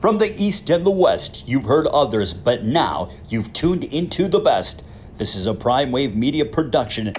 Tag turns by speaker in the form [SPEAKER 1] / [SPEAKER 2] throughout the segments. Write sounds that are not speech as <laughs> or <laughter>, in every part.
[SPEAKER 1] From the East and the West, you've heard others, but now you've tuned into the best. This is a Prime Wave Media production.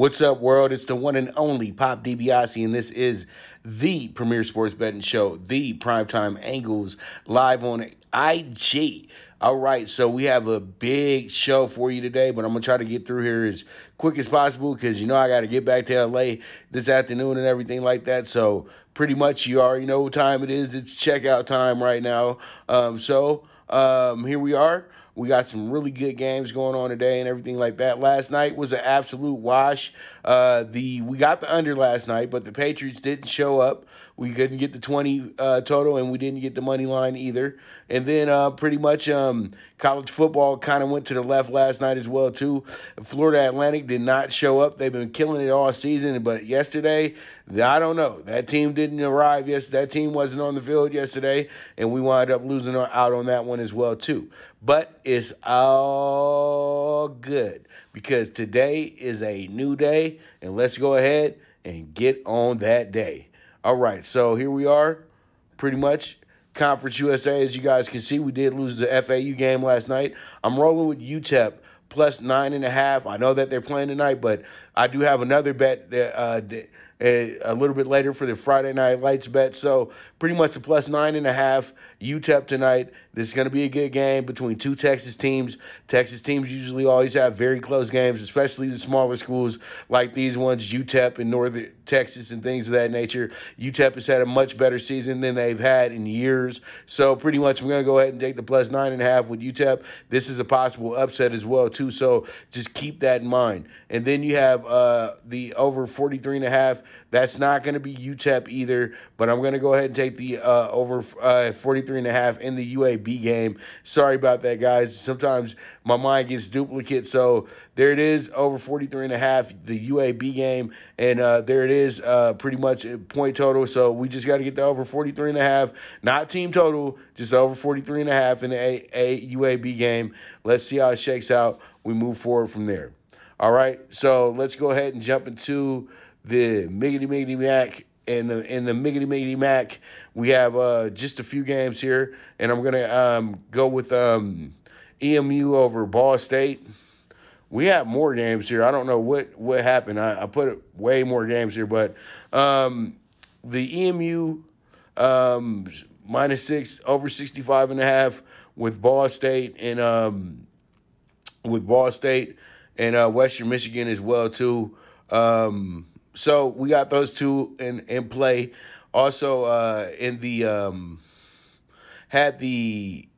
[SPEAKER 2] What's up, world? It's the one and only Pop DiBiase, and this is the premier sports betting show, the Primetime Angles, live on IG. All right, so we have a big show for you today, but I'm gonna try to get through here as quick as possible because you know I got to get back to LA this afternoon and everything like that. So pretty much you already know what time it is. It's checkout time right now. Um, so um, here we are. We got some really good games going on today and everything like that. Last night was an absolute wash. Uh, the we got the under last night, but the Patriots didn't show up. We couldn't get the 20 uh, total, and we didn't get the money line either. And then uh, pretty much um, college football kind of went to the left last night as well too. Florida Atlantic did not show up. They've been killing it all season, but yesterday, I don't know. That team didn't arrive. Yes, that team wasn't on the field yesterday, and we wound up losing out on that one as well too. But it's all good because today is a new day, and let's go ahead and get on that day. All right, so here we are, pretty much. Conference USA, as you guys can see, we did lose the FAU game last night. I'm rolling with UTEP plus nine and a half. I know that they're playing tonight, but I do have another bet that uh, a little bit later for the Friday night lights bet. So pretty much a plus nine and a half. UTEP tonight. This is going to be a good game between two Texas teams. Texas teams usually always have very close games, especially the smaller schools like these ones, UTEP and Northern Texas and things of that nature. UTEP has had a much better season than they've had in years. So pretty much I'm going to go ahead and take the plus nine and a half with UTEP. This is a possible upset as well, too. So just keep that in mind. And then you have uh, the over 43 and a half. That's not going to be UTEP either, but I'm going to go ahead and take the uh, over uh, 43 and a half in the UAB game. Sorry about that, guys. Sometimes my mind gets duplicate. So there it is, over 43 and a half, the UAB game. And uh, there it is, uh, pretty much point total. So we just got to get the over 43 and a half, not team total, just over 43 and a half in the a- a UAB game. Let's see how it shakes out. We move forward from there. All right, so let's go ahead and jump into the Miggity Miggity Mac. In the in the Miggity Miggity Mac, we have uh, just a few games here, and I'm gonna um, go with um, EMU over Ball State. We have more games here. I don't know what what happened. I, I put way more games here, but um, the EMU um, minus six over 65 and a half with Ball State and um, with Ball State and uh, Western Michigan as well too. Um, so we got those two in in play. Also, uh, in the um, had the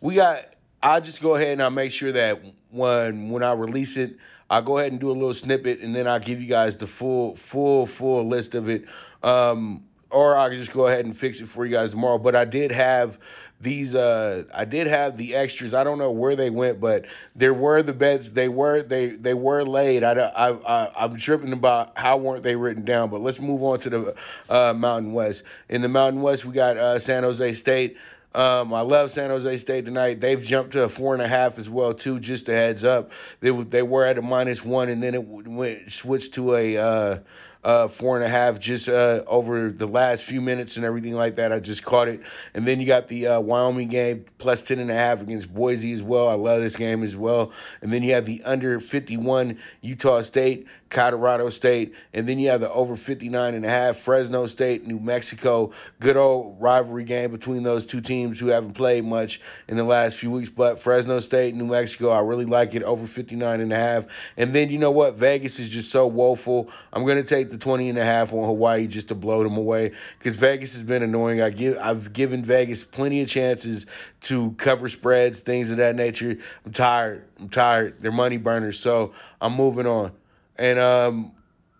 [SPEAKER 2] we got. I'll just go ahead and I'll make sure that when when I release it, I'll go ahead and do a little snippet, and then I'll give you guys the full full full list of it. Um, or I can just go ahead and fix it for you guys tomorrow. But I did have these uh I did have the extras. I don't know where they went, but there were the bets. They were they they were laid. I I, I I'm tripping about how weren't they written down. But let's move on to the uh, Mountain West. In the Mountain West, we got uh, San Jose State. Um, I love San Jose State tonight. They've jumped to a four and a half as well too. Just a heads up, they they were at a minus one, and then it went switched to a uh, uh, four and a half just uh, over the last few minutes and everything like that. I just caught it, and then you got the uh, Wyoming game plus ten and a half against Boise as well. I love this game as well, and then you have the under fifty one Utah State. Colorado State, and then you have the over 59 and a half Fresno State, New Mexico. Good old rivalry game between those two teams who haven't played much in the last few weeks, but Fresno State, New Mexico, I really like it over 59 and a half. And then you know what? Vegas is just so woeful. I'm going to take the 20 and a half on Hawaii just to blow them away cuz Vegas has been annoying. I give I've given Vegas plenty of chances to cover spreads, things of that nature. I'm tired. I'm tired. They're money burners. So, I'm moving on. And um,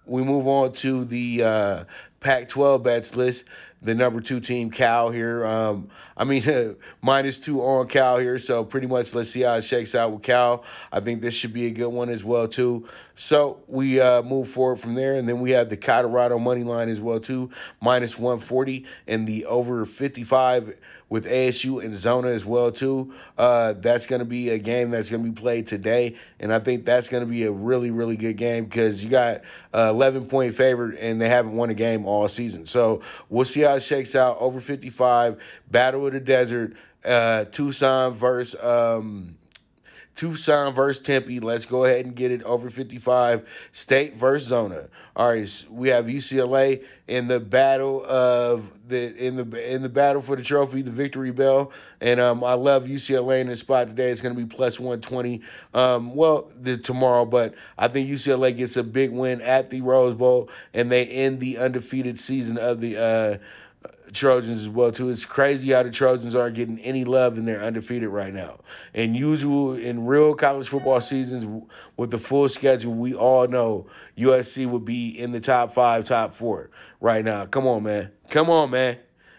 [SPEAKER 2] we move on to the uh, Pac 12 bets list. The number two team, Cal, here. Um, I mean, <laughs> minus two on Cal here. So pretty much let's see how it shakes out with Cal. I think this should be a good one as well, too. So we uh, move forward from there. And then we have the Colorado money line as well, too, minus 140 and the over 55 with ASU and Zona as well too. Uh, that's going to be a game that's going to be played today, and I think that's going to be a really really good game because you got uh, 11 point favorite and they haven't won a game all season. So we'll see how it shakes out. Over 55, Battle of the Desert, uh, Tucson versus. Um, Tucson versus Tempe. Let's go ahead and get it over 55. State versus Zona. All right, we have UCLA in the battle of the in the in the battle for the trophy, the victory bell. And um, I love UCLA in this spot today. It's going to be plus 120. Um, well, the tomorrow, but I think UCLA gets a big win at the Rose Bowl and they end the undefeated season of the uh, Trojans as well too. It's crazy how the Trojans aren't getting any love and they're undefeated right now. And usual in real college football seasons with the full schedule, we all know USC would be in the top five, top four right now. Come on, man. Come on, man.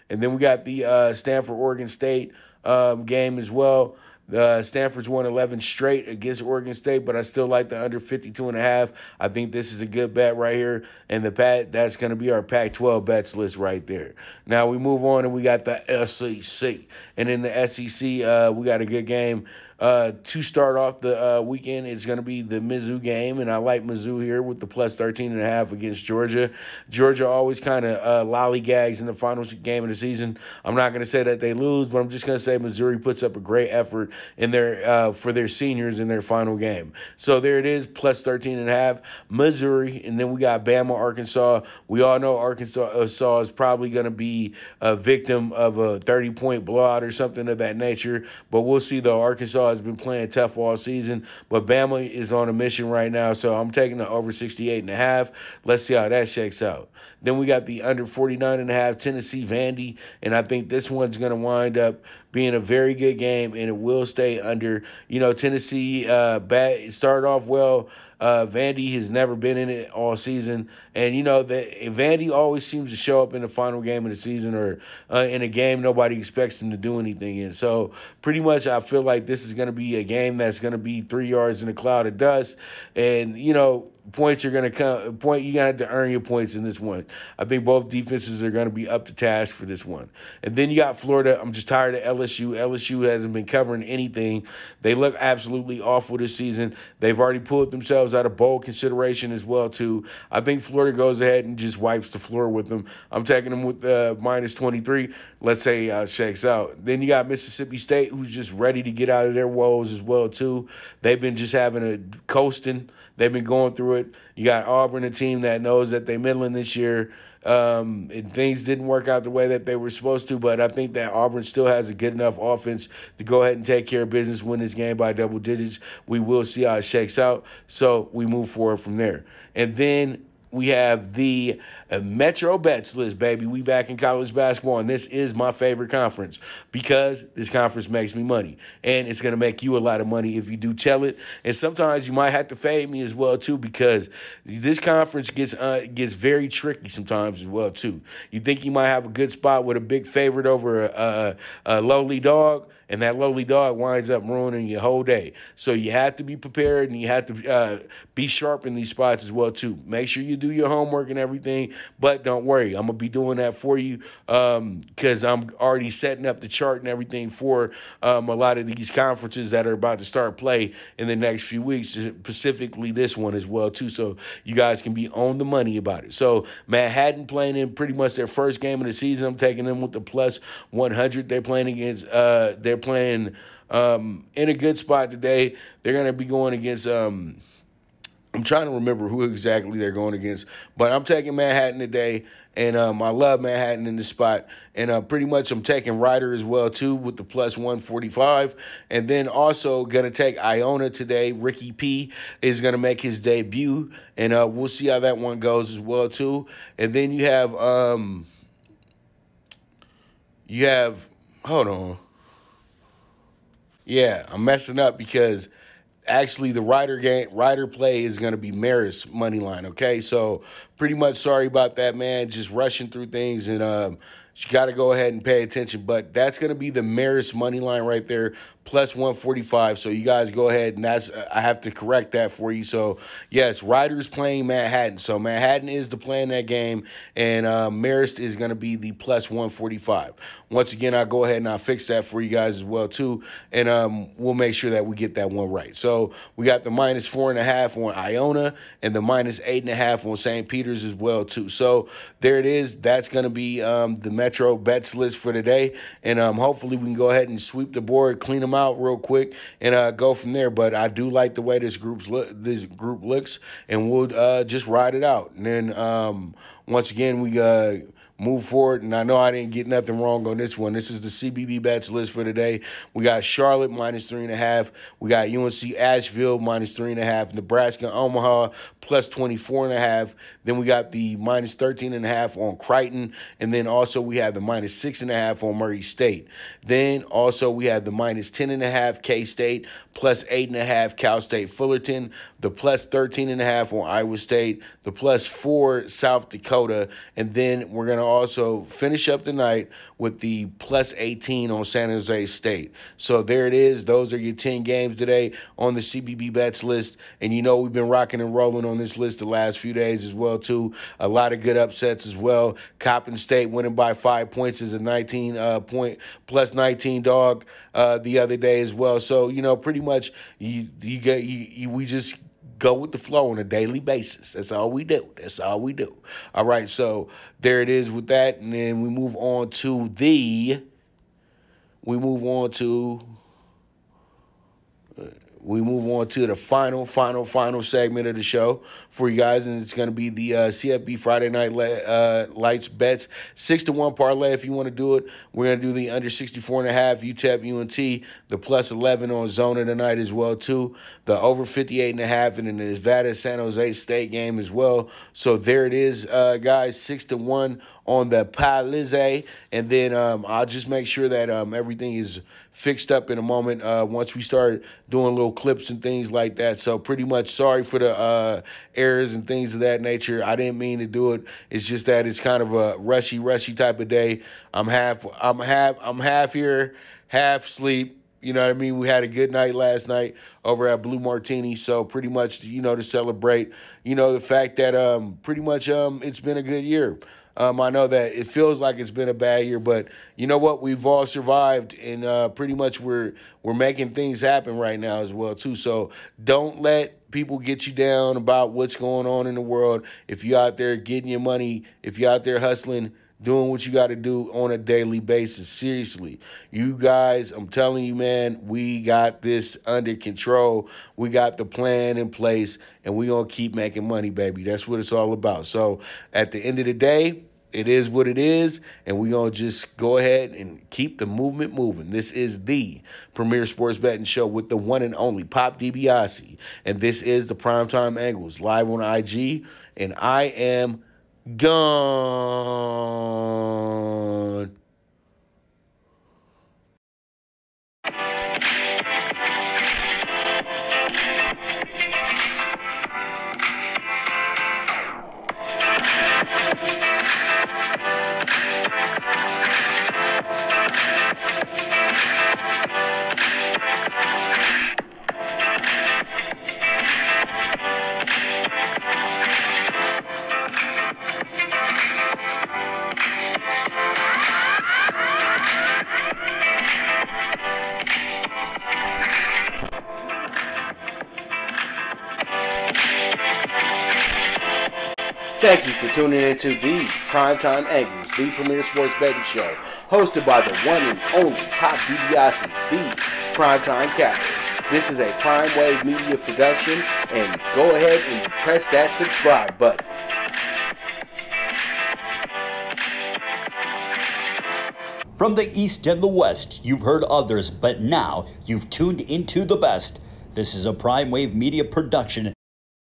[SPEAKER 2] And then we got the uh, Stanford Oregon State um, game as well. Uh, Stanford's won 11 straight against Oregon State, but I still like the under 52 and a half. I think this is a good bet right here. And the pat that's going to be our Pac 12 bets list right there. Now we move on and we got the SEC. And in the SEC, uh, we got a good game uh, to start off the uh, weekend, it's going to be the Mizzou game, and I like Mizzou here with the plus 13 and a half against Georgia. Georgia always kind of uh, lollygags in the final game of the season. I'm not going to say that they lose, but I'm just going to say Missouri puts up a great effort in their uh, for their seniors in their final game. So there it is, plus 13 and a half, Missouri, and then we got Bama, Arkansas. We all know Arkansas uh, is probably going to be a victim of a 30 point blowout or something of that nature, but we'll see though. Arkansas has been playing tough all season, but Bama is on a mission right now, so I'm taking the over 68 and a half. Let's see how that shakes out. Then we got the under 49 and a half Tennessee Vandy, and I think this one's going to wind up being a very good game, and it will stay under. You know, Tennessee uh, bat started off well. Uh, Vandy has never been in it all season, and you know that Vandy always seems to show up in the final game of the season or uh, in a game nobody expects them to do anything in. So pretty much, I feel like this is going to be a game that's going to be three yards in a cloud of dust, and you know points are going to come. Point you got to earn your points in this one. I think both defenses are going to be up to task for this one. And then you got Florida. I'm just tired of LSU. LSU hasn't been covering anything. They look absolutely awful this season. They've already pulled themselves out of bowl consideration as well too. I think Florida goes ahead and just wipes the floor with them. I'm taking them with uh, minus 23. Let's say uh, shakes out. Then you got Mississippi State, who's just ready to get out of their woes as well too. They've been just having a coasting. They've been going through it. You got Auburn, a team that knows that they're middling this year. Um, and things didn't work out the way that they were supposed to, but I think that Auburn still has a good enough offense to go ahead and take care of business, win this game by double digits. We will see how it shakes out. So we move forward from there. And then we have the uh, Metro Bets list, baby. We back in college basketball, and this is my favorite conference because this conference makes me money, and it's gonna make you a lot of money if you do tell it. And sometimes you might have to fade me as well too because this conference gets uh, gets very tricky sometimes as well too. You think you might have a good spot with a big favorite over a, a, a lowly dog and that lowly dog winds up ruining your whole day. So you have to be prepared and you have to uh, be sharp in these spots as well too. Make sure you do your homework and everything, but don't worry, I'm gonna be doing that for you because um, I'm already setting up the chart and everything for um, a lot of these conferences that are about to start play in the next few weeks, specifically this one as well too. So you guys can be on the money about it. So Manhattan playing in pretty much their first game of the season. I'm taking them with the plus 100. They're playing against. Uh, they're playing um, in a good spot today. They're going to be going against. Um, I'm trying to remember who exactly they're going against, but I'm taking Manhattan today, and um, I love Manhattan in this spot. And uh, pretty much I'm taking Rider as well, too, with the plus 145. And then also going to take Iona today. Ricky P is going to make his debut, and uh, we'll see how that one goes as well, too. And then you have, um, you have, hold on. Yeah, I'm messing up because actually the rider game rider play is going to be Marist money line. Okay, so pretty much sorry about that, man. Just rushing through things and um, you got to go ahead and pay attention. But that's going to be the Marist money line right there plus 145. So you guys go ahead and that's I have to correct that for you. So yes, Riders playing Manhattan. So Manhattan is the play in that game, and uh, Marist is going to be the plus 145. Once again, I'll go ahead and I'll fix that for you guys as well too, and um, we'll make sure that we get that one right. So we got the minus four and a half on Iona and the minus eight and a half on St. Peter's as well too. So there it is. That's going to be um, the Metro bets list for today, and um, hopefully we can go ahead and sweep the board, clean them out real quick, and uh, go from there. But I do like the way this group's look, this group looks, and we'll uh, just ride it out. And then um, once again, we uh, move forward. And I know I didn't get nothing wrong on this one. This is the CBB bets list for today. We got Charlotte minus three and a half. We got UNC Asheville minus three and a half. Nebraska Omaha plus 24 and a half. Then we got the minus 13 and a half on Creighton. And then also we have the minus six and a half on Murray State. Then also we have the minus 10 and a half K-State plus eight and a half Cal State Fullerton, the plus 13 and a half on Iowa State, the plus four South Dakota. And then we're going to also finish up the night with the plus 18 on San Jose State. So there it is. Those are your 10 games today on the CBB bets list. And you know we've been rocking and rolling on this list the last few days as well too. A lot of good upsets as well. Coppin State winning by five points is a 19 uh, point plus 19 dog uh, the other day as well. So you know pretty much you you get you, you we just go with the flow on a daily basis. That's all we do. That's all we do. All right, so there it is with that, and then we move on to the. We move on to. We move on to the final, final, final segment of the show for you guys, and it's going to be the uh, CFB Friday Night uh, Lights bets six to one parlay. If you want to do it, we're going to do the under 64 and a half UTEP UNT, the plus 11 on Zona tonight as well too, the over 58 and a half, and the Nevada San Jose State game as well. So there it is, uh, guys, six to one on the parlays, and then um, I'll just make sure that um, everything is fixed up in a moment uh, once we start doing little clips and things like that. So pretty much sorry for the uh, errors and things of that nature. I didn't mean to do it. It's just that it's kind of a rushy, rushy type of day. I'm half, I'm half, I'm half here, half sleep. You know what I mean? We had a good night last night over at Blue Martini. So pretty much, you know, to celebrate, you know, the fact that um pretty much um it's been a good year. Um, I know that it feels like it's been a bad year, but you know what? We've all survived, and uh, pretty much we're we're making things happen right now as well too. So don't let people get you down about what's going on in the world. If you're out there getting your money, if you're out there hustling, doing what you got to do on a daily basis. Seriously, you guys, I'm telling you, man, we got this under control. We got the plan in place, and we're going to keep making money, baby. That's what it's all about. So at the end of the day, it is what it is, and we're going to just go ahead and keep the movement moving. This is the Premier Sports Betting Show with the one and only Pop DiBiase, and this is the Primetime Angles live on IG, and I am gone. Thank you for tuning in to the Primetime Angles, the premier sports betting show, hosted by the one and only Pop DiBiase, the Primetime Capper. This is a Prime Wave Media production, and go ahead and press that subscribe button.
[SPEAKER 1] From the East and the West, you've heard others, but now you've tuned into the best. This is a Prime Wave Media production